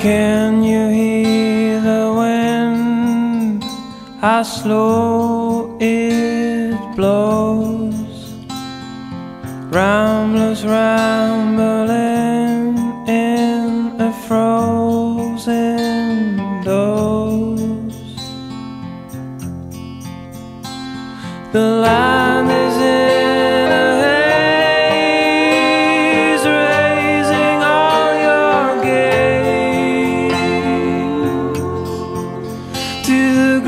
Can you hear the wind? How slow it blows. Ramblers rambling in a frozen dose. The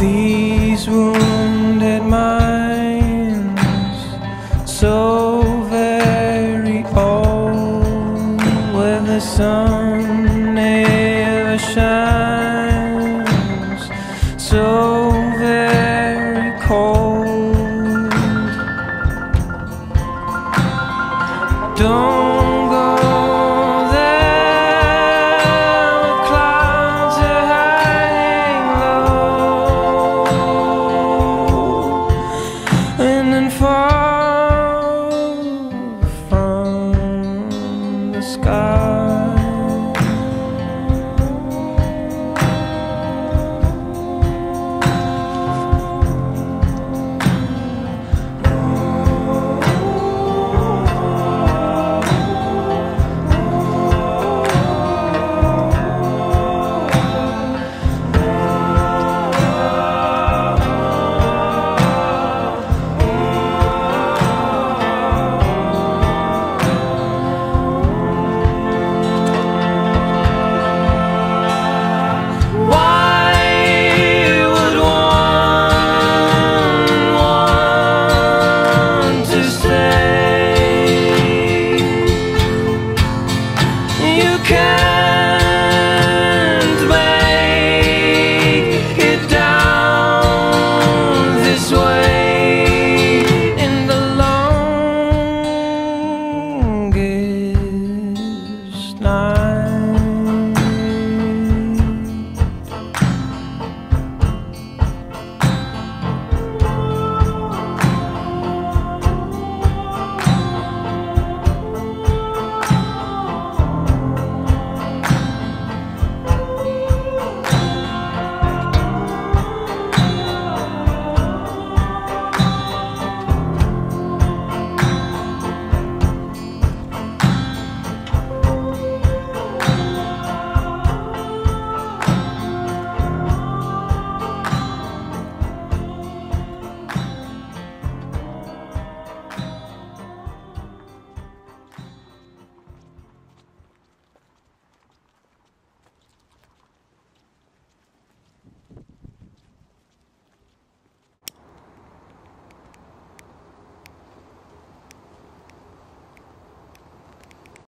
these wounded minds so very old where the sun never shines so very cold. Don't